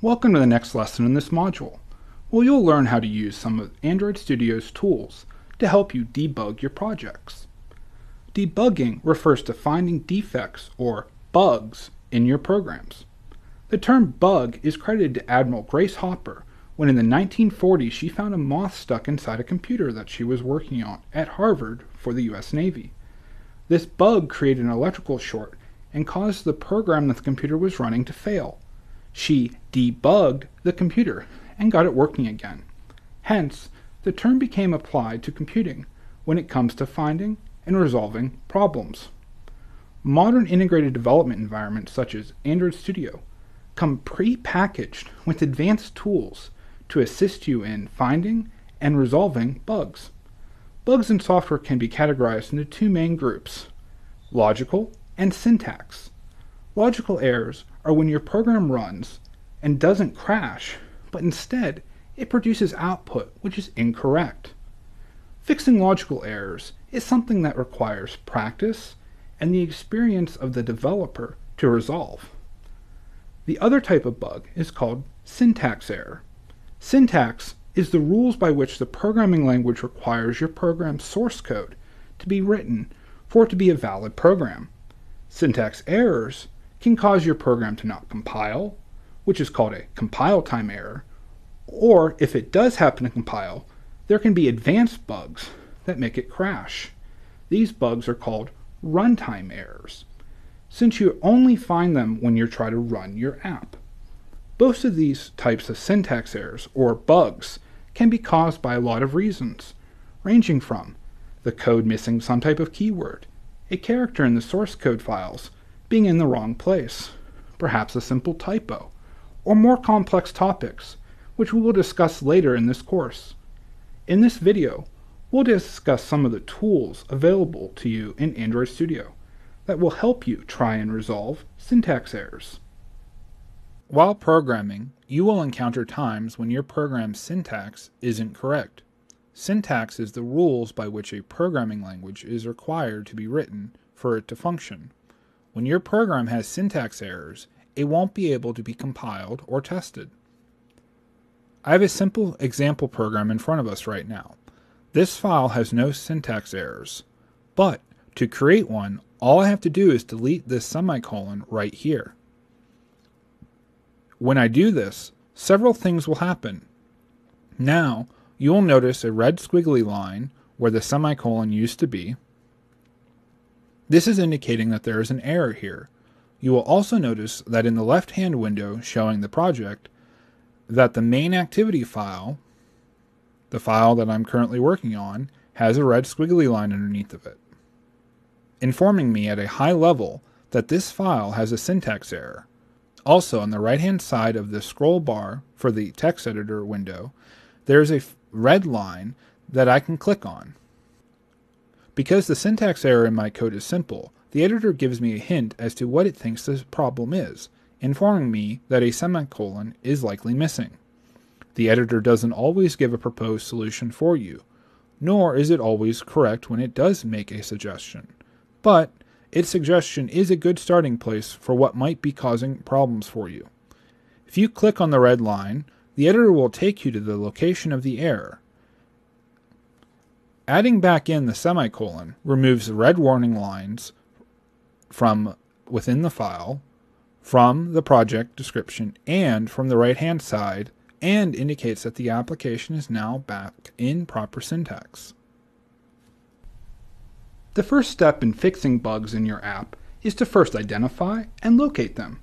Welcome to the next lesson in this module, where you'll learn how to use some of Android Studio's tools to help you debug your projects. Debugging refers to finding defects or bugs in your programs. The term bug is credited to Admiral Grace Hopper when in the 1940s she found a moth stuck inside a computer that she was working on at Harvard for the US Navy. This bug created an electrical short and caused the program that the computer was running to fail. She debugged the computer and got it working again. Hence, the term became applied to computing when it comes to finding and resolving problems. Modern integrated development environments such as Android Studio come pre-packaged with advanced tools to assist you in finding and resolving bugs. Bugs in software can be categorized into two main groups, logical and syntax. Logical errors are when your program runs and doesn't crash, but instead it produces output which is incorrect. Fixing logical errors is something that requires practice and the experience of the developer to resolve. The other type of bug is called syntax error. Syntax is the rules by which the programming language requires your program's source code to be written for it to be a valid program. Syntax errors can cause your program to not compile, which is called a compile time error, or if it does happen to compile, there can be advanced bugs that make it crash. These bugs are called runtime errors, since you only find them when you try to run your app. Both of these types of syntax errors, or bugs, can be caused by a lot of reasons, ranging from the code missing some type of keyword, a character in the source code files being in the wrong place, perhaps a simple typo, or more complex topics, which we will discuss later in this course. In this video, we'll discuss some of the tools available to you in Android Studio that will help you try and resolve syntax errors. While programming, you will encounter times when your program's syntax isn't correct. Syntax is the rules by which a programming language is required to be written for it to function. When your program has syntax errors, it won't be able to be compiled or tested. I have a simple example program in front of us right now. This file has no syntax errors, but to create one, all I have to do is delete this semicolon right here. When I do this, several things will happen. Now, you will notice a red squiggly line where the semicolon used to be. This is indicating that there is an error here. You will also notice that in the left-hand window showing the project, that the main activity file, the file that I'm currently working on, has a red squiggly line underneath of it, informing me at a high level that this file has a syntax error. Also, on the right-hand side of the scroll bar for the text editor window, there is a red line that I can click on. Because the syntax error in my code is simple, the editor gives me a hint as to what it thinks the problem is, informing me that a semicolon is likely missing. The editor doesn't always give a proposed solution for you, nor is it always correct when it does make a suggestion. But its suggestion is a good starting place for what might be causing problems for you. If you click on the red line, the editor will take you to the location of the error. Adding back in the semicolon removes the red warning lines from within the file, from the project description, and from the right hand side, and indicates that the application is now back in proper syntax. The first step in fixing bugs in your app is to first identify and locate them.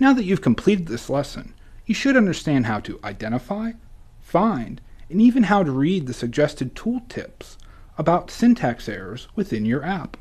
Now that you've completed this lesson, you should understand how to identify, find, and even how to read the suggested tooltips about syntax errors within your app.